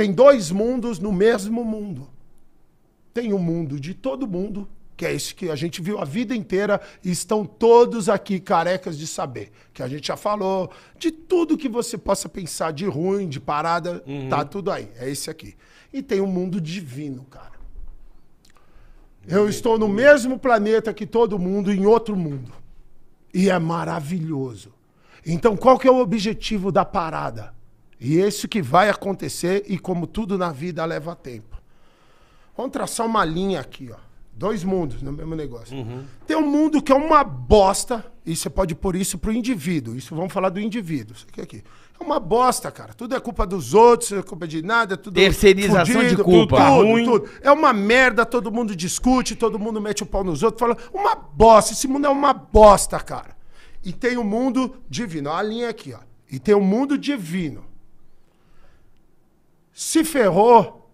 Tem dois mundos no mesmo mundo. Tem o mundo de todo mundo, que é esse que a gente viu a vida inteira e estão todos aqui carecas de saber. Que a gente já falou de tudo que você possa pensar de ruim, de parada, tá tudo aí. É esse aqui. E tem o mundo divino, cara. Eu estou no mesmo planeta que todo mundo, em outro mundo. E é maravilhoso. Então, qual que é o objetivo da parada? E esse que vai acontecer, e como tudo na vida leva tempo. Vamos traçar uma linha aqui, ó. Dois mundos no mesmo negócio. Tem um mundo que é uma bosta, e você pode pôr isso pro indivíduo. Isso vamos falar do indivíduo. Isso aqui, aqui. É uma bosta, cara. Tudo é culpa dos outros, é culpa de nada, é tudo. Terceirização de culpa. Tudo, Ruim. tudo. É uma merda, todo mundo discute, todo mundo mete o pau nos outros, fala, uma bosta. Esse mundo é uma bosta, cara. E tem o mundo divino. Olha a linha aqui, ó. E tem o mundo divino. Se ferrou,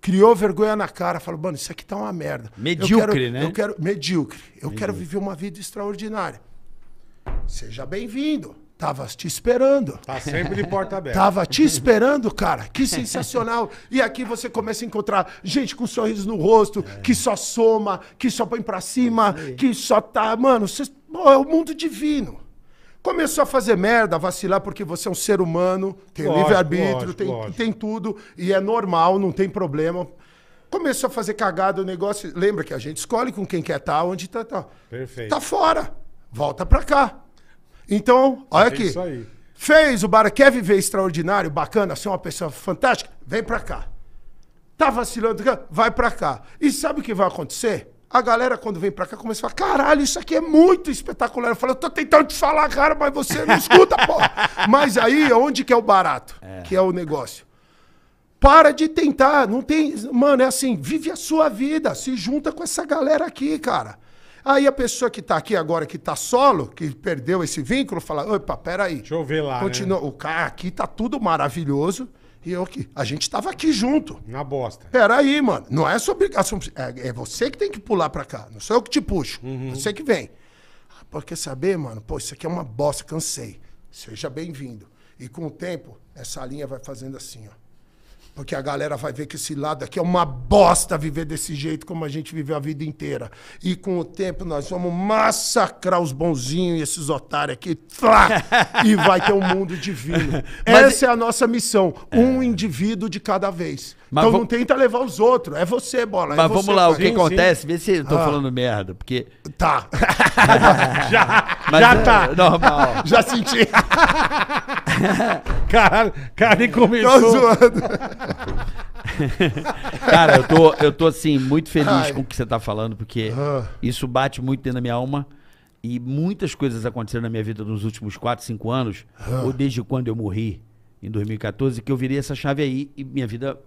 criou vergonha na cara, falou, mano, isso aqui tá uma merda. Eu Medíocre, quero- né? Eu quero, medíocre. Eu quero viver uma vida extraordinária. Seja bem-vindo. Tava te esperando. Tá sempre de porta aberta. Tava te esperando, cara. Que sensacional. E aqui você começa a encontrar gente com sorriso no rosto, que só soma, que só põe pra cima, que só tá. Mano. Pô, é o mundo divino. Começou a fazer merda, vacilar, porque você é um ser humano, tem livre-arbítrio, tem, lógico. tem tudo, e é normal, não tem problema. Começou a fazer cagada o negócio. Lembra que a gente escolhe com quem quer estar, onde tá. tá. Perfeito. Tá fora. Volta pra cá. Então, olha É aqui. isso aí. Fez o bar, quer viver extraordinário, bacana, ser uma pessoa fantástica? Vem pra cá. Tá vacilando? Vai pra cá. E sabe o que vai acontecer? A galera, quando vem pra cá, começa a falar: caralho, isso aqui é muito espetacular. Eu falo, eu tô tentando te falar, cara, mas você não escuta, pô. Mas aí, onde que é o barato? Que é o negócio. Para de tentar, não tem. Mano, é assim, vive a sua vida, se junta com essa galera aqui, cara. Aí a pessoa que tá aqui agora, que tá solo, que perdeu esse vínculo, fala: opa, peraí. Deixa eu ver lá, Continua. O cara aqui tá tudo maravilhoso. E eu aqui. A gente tava aqui junto. Na bosta. Peraí, mano. Não é sua obrigação. É, é você que tem que pular pra cá. Não sou eu que te puxo. Você que vem. Ah, pô, quer saber, mano? Pô, isso aqui é uma bosta, cansei. Seja bem-vindo. E com o tempo, essa linha vai fazendo assim, ó. Porque a galera vai ver que esse lado aqui é uma bosta viver desse jeito como a gente viveu a vida inteira. E com o tempo nós vamos massacrar os bonzinhos e esses otários aqui. Tlá! e vai ter um mundo divino. Mas- Essa é a nossa missão. Um indivíduo de cada vez. Mas então vo- não tenta levar os outros. É você, bola. é Mas você, vamos lá, o que Sim, acontece? Vê se eu tô Ah. falando merda, porque. Tá. Já, já é tá. Normal. Já senti. Caralho, cara nem Tô começou. zoando. Cara, eu tô, eu tô assim, muito feliz Ai. com o que você tá falando, porque Ah. isso bate muito dentro da minha alma. E muitas coisas aconteceram na minha vida nos últimos 4, 5 anos, Ah. ou desde quando eu morri, em 2014, que eu virei essa chave aí e minha vida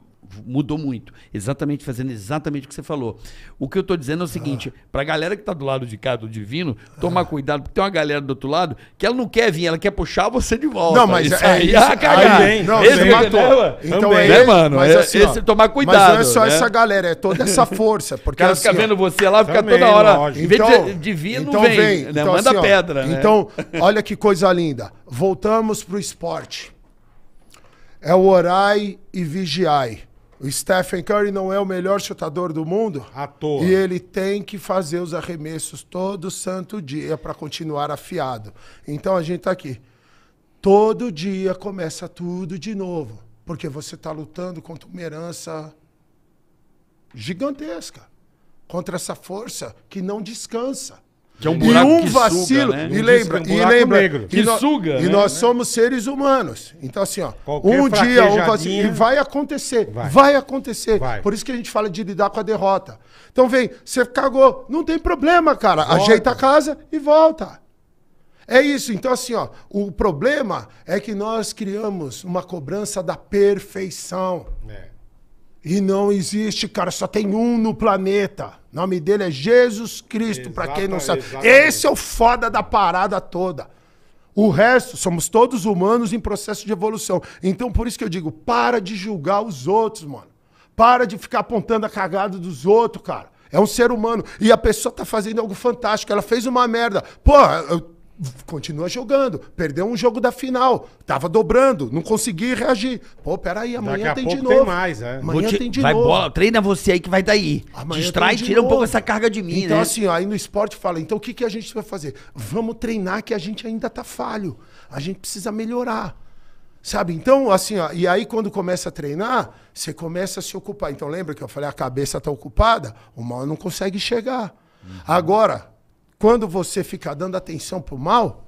mudou muito. Exatamente, fazendo exatamente o que você falou. O que eu tô dizendo é o seguinte, Ah. pra galera que tá do lado de cá, do divino, tomar cuidado, porque tem uma galera do outro lado que ela não quer vir, ela quer puxar você de volta. Não, mas isso é aí, isso. ah, cagar. Aí vem, Não, Esse você que- matou. né? Então Também. é Né, mano? Mas É- assim, ó, esse tomar Mas cuidado, não é só né? essa galera, é toda essa força. O Porque cara assim, fica ó, vendo você lá, fica Também, toda hora. lógico. Em vez de, de vir, não vem. né? Então, Manda assim, ó, pedra, né? Então, olha que coisa linda. Voltamos pro esporte. É o orai e vigiai. O Stephen Curry não é o melhor chutador do mundo? À toa. E ele tem que fazer os arremessos todo santo dia para continuar afiado. Então a gente tá aqui. Todo dia começa tudo de novo. Porque você está lutando contra uma herança gigantesca. Contra essa força que não descansa. Que é um e buraco um que suga, vacilo. né? E lembra, disco- um e lembra. negro. E Que suga, E né? nós somos seres humanos. Então, assim, ó. Qualquer um dia, um vacilo. E vai acontecer. Vai. Vai, acontecer. Vai. Por isso que a gente fala de lidar com a derrota. Então, vem, você cagou. Não tem problema, cara. Volta. Ajeita a casa e volta. É isso. Então, assim, ó, o problema é que nós criamos uma cobrança da perfeição. É. E não existe, cara, só tem um no planeta. O nome dele é Jesus Cristo, pra quem não sabe. exatamente. Esse é o foda da parada toda. O resto, somos todos humanos em processo de evolução. Então, por isso que eu digo, para de julgar os outros, mano. Para de ficar apontando a cagada dos outros, cara. É um ser humano. E a pessoa tá fazendo algo fantástico. Ela fez uma merda. Pô, eu- Continua jogando. Perdeu um jogo da final. Tava dobrando. Não consegui reagir. Pô, peraí, Daqui amanhã a tem de pouco novo. tem mais, é. Amanhã te- tem de vai novo. bola, treina você aí que vai daí. Amanhã Distrai, tem de tira um pouco novo. essa carga de mim, Então, né? assim, ó, aí no esporte fala, então o que, que a gente vai fazer? Vamos treinar que a gente ainda tá falho. A gente precisa melhorar. Sabe? Então, assim, ó, e aí quando começa a treinar, você começa a se ocupar. Então, lembra que eu falei, a cabeça tá ocupada, o mal não consegue chegar. Agora, quando você fica dando atenção pro mal,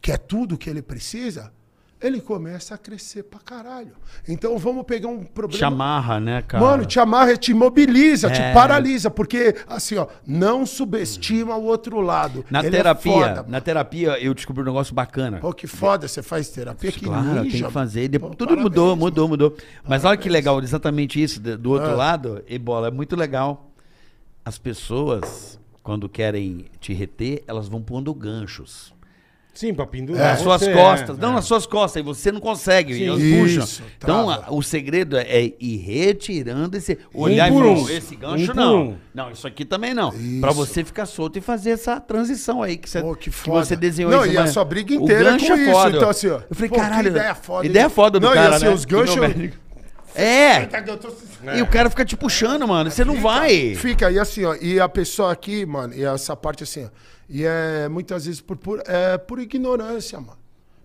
que é tudo que ele precisa, ele começa a crescer pra caralho. Então, vamos pegar um problema... Te amarra, né, cara? Mano, te amarra, te imobiliza, É. te paralisa, porque, assim, ó, não subestima o outro lado. Na Ele é terapia, foda, na terapia eu descobri um negócio bacana. Pô, que foda, você faz terapia, que Claro, ninja. tem que fazer. Pô, tudo parabéns, mudou, mudou, mudou. Mas olha que legal, exatamente isso, do, do outro Ah. lado, e bola, é muito legal. As pessoas, quando querem te reter, elas vão pondo ganchos. Sim, pra pendurar. nas suas você, costas. é, não, é. nas suas costas. E você não consegue. Sim. E elas Isso, puxam. Então, a- o segredo é, é ir retirando esse. Olhar por e um. falar, esse gancho Um não. um. Não, isso aqui também não. Isso. Pra você ficar solto e fazer essa transição aí que você, Pô, que que você desenhou Não, aí. e a sua briga O inteira é gancho com é isso. foda. Então, assim, ó. Eu falei, pô, que caralho. ideia foda, Ideia foda do Não, e cara, assim, né? os ganchos-. É. E o cara fica te puxando, mano. Você não vai. Fica, e assim, ó, e a pessoa aqui, mano, e essa parte assim, ó, e é muitas vezes por, por, é, por ignorância, mano.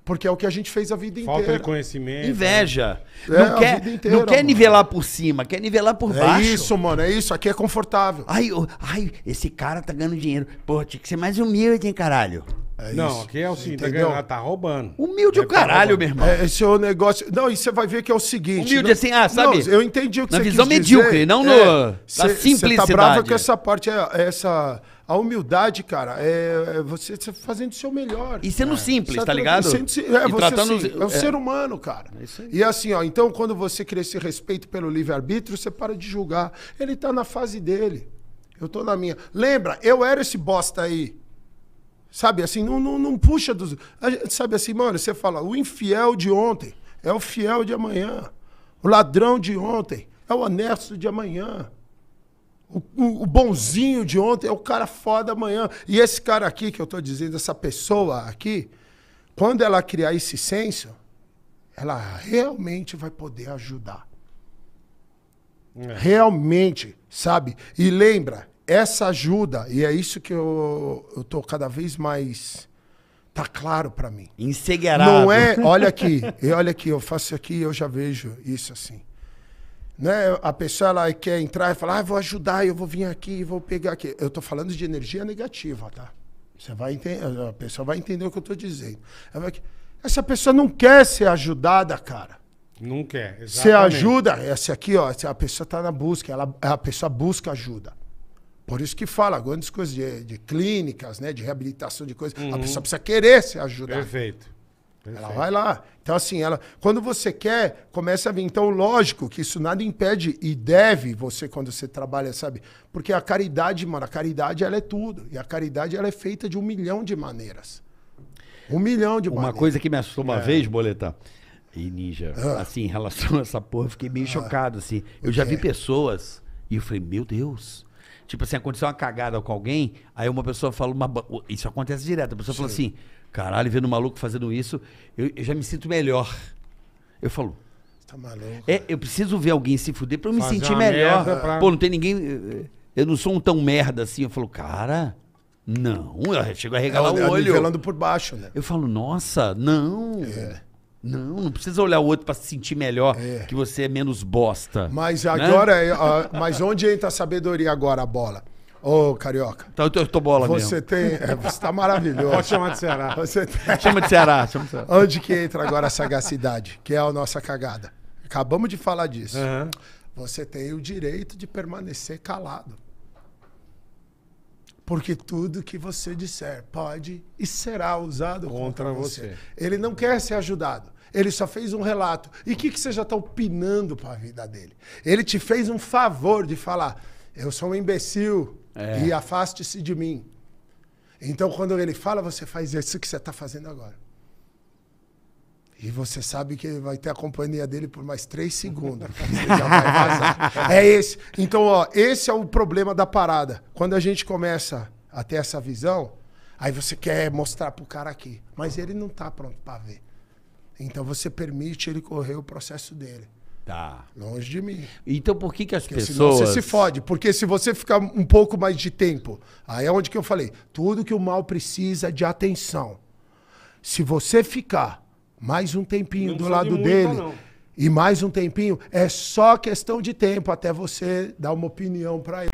Porque é o que a gente fez a vida Falta inteira. de conhecimento. Inveja. É, não a quer, inteira, não quer mano. nivelar por cima, quer nivelar por É baixo. isso, mano, é isso. Aqui é confortável. Ai, ô, ai, esse cara tá ganhando dinheiro. Pô, tinha que ser mais humilde, hein, caralho. É Não, isso. aqui é o seguinte, tá, ganhando, tá roubando. Humilde o Deve tá caralho, meu irmão. É, esse é o negócio. Não, e você vai ver que é o seguinte. Humilde não- assim, ah, sabe? Não, eu entendi o que Na você visão quis medíocre, dizer. não no- É, da cê- Você simplicidade. tá bravo com essa parte, é, essa. A humildade, cara, é, é você tá fazendo o seu melhor. E sendo simples, Você tá ligado? sendo- É, E você, tratando assim, é o é. ser humano, cara. isso aí. E assim, ó, então quando você cria esse respeito pelo livre-arbítrio, você para de julgar. Ele tá na fase dele. Eu tô na minha. Lembra, eu era esse bosta aí. Sabe, assim, não, não, não puxa dos. Sabe assim, mano, você fala, o infiel de ontem é o fiel de amanhã. O ladrão de ontem é o honesto de amanhã. O, o- o bonzinho de ontem é o cara foda amanhã. E esse cara aqui que eu tô dizendo, essa pessoa aqui, quando ela criar esse senso, ela realmente vai poder ajudar. É. Realmente, sabe? E lembra, essa ajuda, e é isso que eu, eu tô cada vez mais. Tá claro pra mim. Encegueirado. Não é, olha aqui, e olha aqui, eu faço aqui, eu já vejo isso assim. Né? A pessoa ela quer entrar e falar, ah, vou ajudar, eu vou vir aqui, vou pegar aqui. Eu tô falando de energia negativa, tá? Você vai entender, a pessoa vai entender o que eu tô dizendo. Essa pessoa não quer ser ajudada, cara. Não quer. Você exatamente. ajuda, essa aqui, ó, a pessoa está na busca, ela, a pessoa busca ajuda. Por isso que fala, grandes coisas de, de clínicas, né, de reabilitação de coisas. A pessoa precisa querer se ajudar. Perfeito. Ela Perfeito. vai lá. Então, assim, ela, quando você quer, começa a vir. Então, lógico que isso nada impede e deve você, quando você trabalha, sabe? Porque a caridade, mano, a caridade, ela é tudo. E a caridade, ela é feita de um milhão de maneiras. Um milhão de Uma maneiras. coisa que me assustou É. uma vez, Boleta, e Ninja, Ah. assim, em relação a essa porra, eu fiquei meio chocado, assim. Eu já vi pessoas e eu falei, meu Deus. Tipo assim, aconteceu uma cagada com alguém, aí uma pessoa fala uma. Isso acontece direto. A pessoa fala assim, caralho, vendo um maluco fazendo isso, eu, eu já me sinto melhor. Eu falo, Tá maluco. é, eu preciso ver alguém se fuder pra eu me Fazer sentir uma melhor. merda pra- Pô, não tem ninguém. eh, Eu não sou um tão merda assim. Eu falo, cara, não. Eu chego a regalar É, o olho. nivelando por baixo, né? Eu falo, nossa, não. É. Não, não precisa olhar o outro pra se sentir melhor, É. que você é menos bosta. Mas Né? agora, é, mas onde entra a sabedoria agora, a bola? Ô, Carioca, Então eu tô, bola você mesmo. tem... é, você tá maravilhoso. Pode chamar de Ceará. Você tem- Chama de Ceará, chama de Ceará. Onde que entra agora a sagacidade? Que é a nossa cagada. Acabamos de falar disso. Aham. Você tem o direito de permanecer calado. Porque tudo que você disser pode e será usado contra, Contra você. você. Ele não quer ser ajudado. Ele só fez um relato. E o que, que você já está opinando para a vida dele? Ele te fez um favor de falar: eu sou um imbecil É. e afaste-se de mim. Então, quando ele fala, você faz isso que você está fazendo agora. E você sabe que vai ter a companhia dele por mais três segundos. Você já vai vazar. É esse. Então, ó, esse é o problema da parada. Quando a gente começa a ter essa visão, Aí você quer mostrar pro cara aqui. Mas ele não tá pronto pra ver. Então você permite ele correr o processo dele. Tá. Longe de mim. Então por que que as Porque senão pessoas... você se fode. Porque se você ficar um pouco mais de tempo, aí é onde que eu falei, tudo que o mal precisa é de atenção. Se você ficar mais um tempinho Não do de lado muita, dele não. e mais um tempinho, é só questão de tempo até você dar uma opinião pra ele.